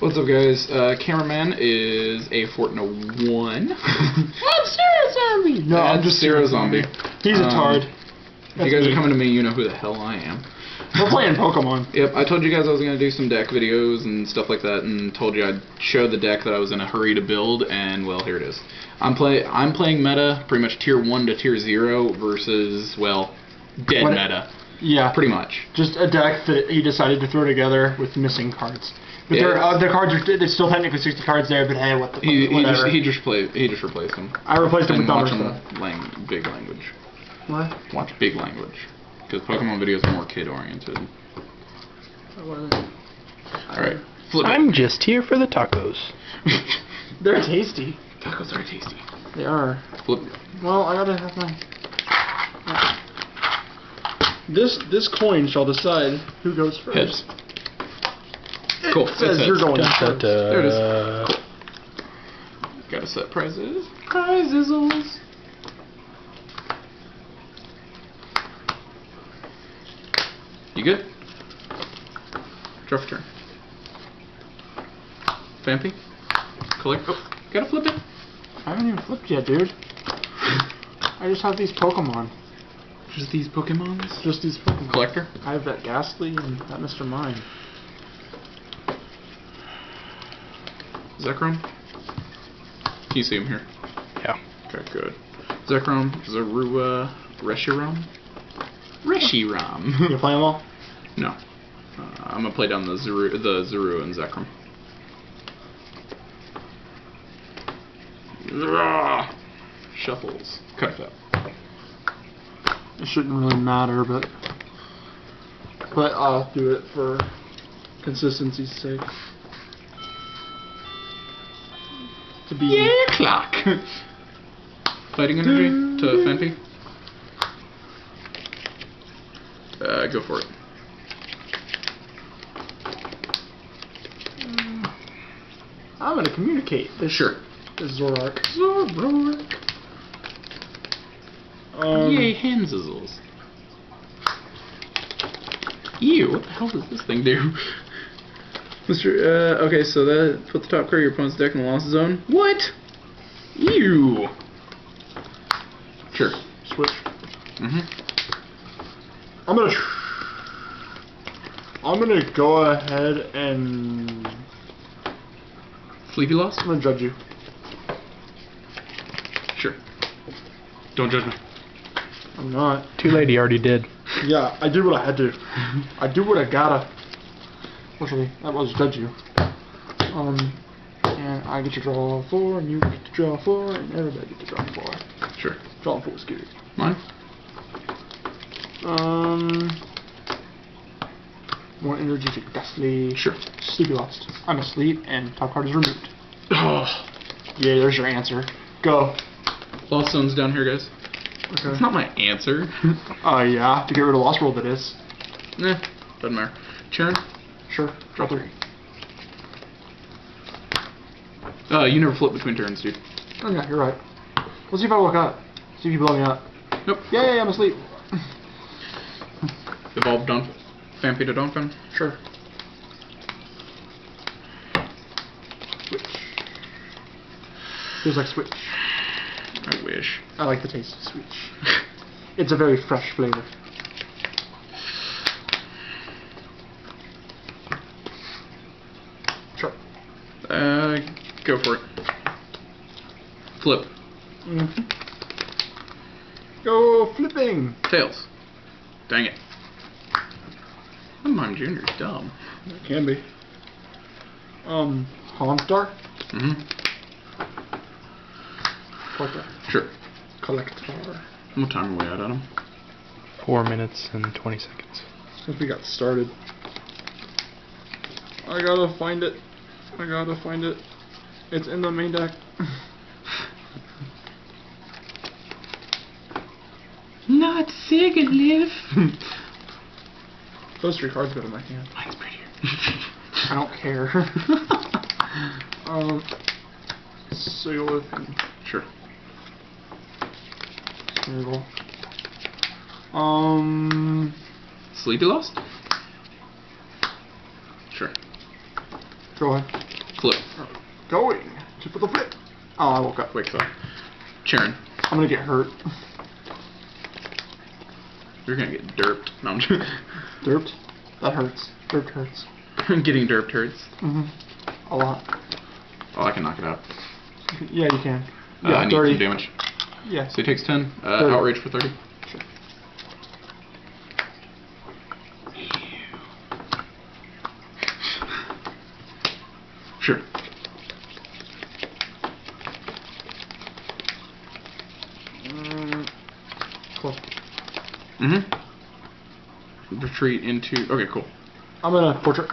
What's up, guys? Uh, cameraman is a Fortnite 1. I'm Ciro Zombie. No, I'm just Ciro Ciro Zombie. Zombie. He's a Um, tard. if you guys are coming to me, you know who the hell I am. We're playing Pokemon. Yep, I told you guys I was going to do some deck videos and stuff like that, and told you I'd show the deck that I was in a hurry to build, and well, here it is. I'm play I'm playing meta, pretty much tier 1 to tier 0 versus, well, dead What- meta. Yeah, Pretty much. just a deck that he decided to throw together with missing cards. But Yeah. there, uh, the cards are there's still technically 60 cards there. But hey, what the He, he whatever. just he just play he just replaced them. I replaced it And with dumber watch stuff. them lang- big language. What? Watch big language. Because Pokemon videos are more kid oriented. Alright. Flip it. I'm just here for the tacos. They're tasty. Tacos are tasty. They are. Flip. Well, I gotta have my. This this coin shall decide who goes first. Heads. Cool. It says you're going Da, da, first. There it is. Cool. Gotta set prizes. Prizes. You good? Draw for turn. Phanpy. Collect. Oh, gotta flip it. I haven't even flipped yet, dude. I just have these Pokemon. Just these Pokemons. Just these Pokemon. Collector. I have that Gastly and that Mr. Mime. Zekrom. Can you see him here? Yeah. Okay, good. Zekrom, Zorua, Reshiram? Reshiram. You play them all? no. Uh, I'm gonna play down the Zorua, the Zorua and Zekrom. Ugh. Shuffles. Cut it up. It shouldn't really matter, but but I'll do it for consistency's sake. To be Yeah, clock. Fighting energy to Phanpy. Uh, go for it. I'm gonna communicate this Sure. this Zorak. Zoroark. Um, Yay, handsizzles. Ew, what the hell does this thing do? Mr. Uh, okay, so that put the top card of your opponent's deck in the loss zone. What? Ew. Sure. Switch. Mm-hmm. I'm gonna. I'm gonna go ahead and Sleepy lost? I'm gonna judge you. Sure. Don't judge me. I'm not. Too late, he already did. Yeah, I did what I had to. I do what I gotta. Actually, that was judge you. Um, and I get to draw four, and you get to draw four, and everybody gets to draw four. Sure. Draw four scary. Mine? Um, more energy to Gastly. Sure. Sleepy lost. I'm asleep, and top card is removed. Oh. Yeah, there's your answer. Go. Lost zone's down here, guys. Okay. It's not my answer. Uh, yeah, to get rid of Lost World, it is. nah, doesn't matter. Churn? Sure. Draw three. Uh, you never flip between turns, dude. Oh, yeah, you're right. Let's see if I woke up. See if you blow me up. Nope. Yay, I'm asleep. Evolved Don Phanpy to Donphan. Sure. Switch. Feels like Switch. I wish. I like the taste of Switch. It's a very fresh flavor. Sure. Uh, go for it. Flip. Mm-hmm. Go flipping. Tails. Dang it. Mime Jr. is dumb. It can be. Um, Haunter. Mm-hmm. Collector. Sure. Collector. What time are we at on him? Four minutes and 20 seconds. Since we got started. I gotta find it. I gotta find it. It's in the main deck. Not Sigilyph. Those three cards go to my hand. Mine's prettier. I don't care. um, Sigilyph and sure. Smeargle. Um, Sleepy Lost? Sure. go ahead. Flip. Going to for the flip. Oh, I woke up. Wake up. Charon. I'm gonna get hurt. You're gonna get derped. No, I'm just Derped. That hurts. Derped hurts. getting derped hurts. hmm A lot. Oh, I can knock it out. Yeah, you can. Uh, Yeah, I need 30. some damage. Yeah. So he takes 10. Uh, outrage for 30. Sure. Mm, close. Mm-hmm. Retreat into. Okay, cool. I'm gonna portrait.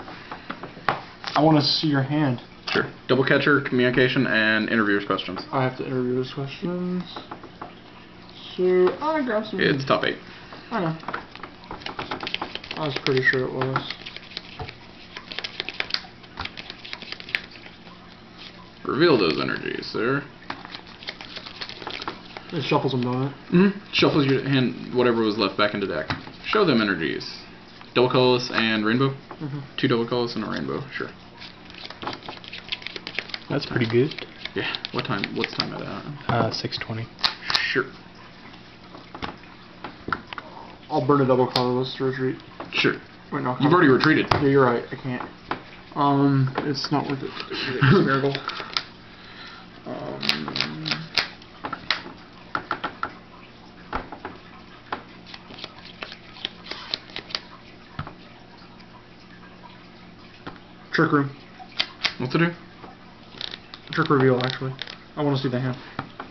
I want to see your hand. Sure. Double catcher, communication, and interviewers questions. I have to interview those questions. So I grab some. It's top eight. I know. I was pretty sure it was. Reveal those energies, sir. It shuffles them, don't it? Mm-hmm. Shuffles your hand, whatever was left back into deck. Show them energies. Double colorless and rainbow. Mhm. Two double colorless and a rainbow. Sure. That's pretty good. Yeah. What time? What's time at? Uh, Uh, 620. sure. I'll burn a double colorless to retreat. Sure. Wait, no. You've already retreated. Yeah, you're right. I can't. Um, it's not worth it. It's a miracle. Um, trick room. What to do? Trick reveal. Actually, I want to see the hand.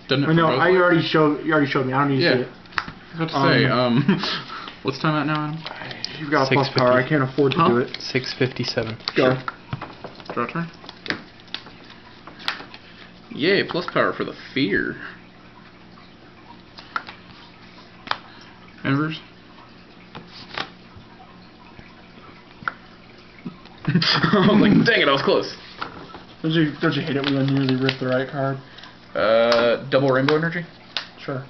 Doesn't it? I know. I ways? already showed. You already showed me. I don't need to Yeah. see it. I was about to say. Um. what's time at now, Adam? You've got plus power. I can't afford to Huh? do it. 657. Go. Draw turn. Yay! Plus power for the fear. Embers. I was like, dang it, I was close. Don't you, don't you hate it when I nearly rip the right card? Uh, double rainbow energy. Sure.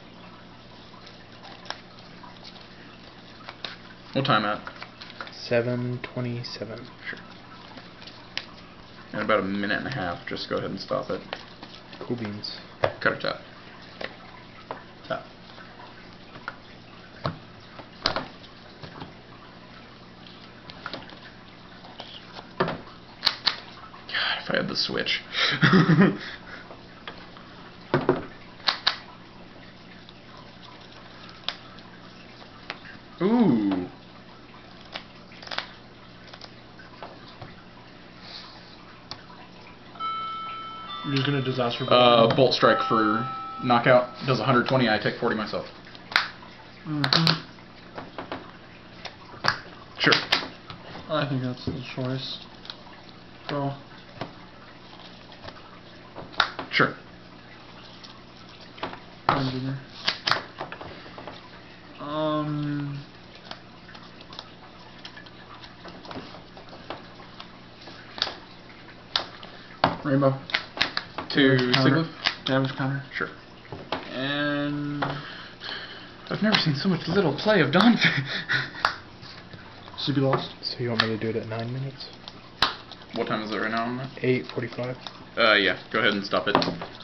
What time at? 727. Sure. In about a minute and a half. Just go ahead and stop it. Cool beans. Cut or tap. God, had the switch. Ooh. I'm just gonna disaster. Uh, bolt strike for knockout does 120. I take 40 myself. Mhm. Sure. I think that's the choice. Go. Sure. Engineer. Um. Rainbow. To Damage counter. Sigilyph? Damage counter. Sure. And. I've never seen so much little play of Dante. Should be lost. So you want me to do it at 9 minutes? What time is it right now? on that? 845. Uh, yeah. Go ahead and stop it.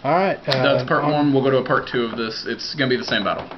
Alright. Uh, That's part on- one. We'll go to a part two of this. It's gonna be the same battle.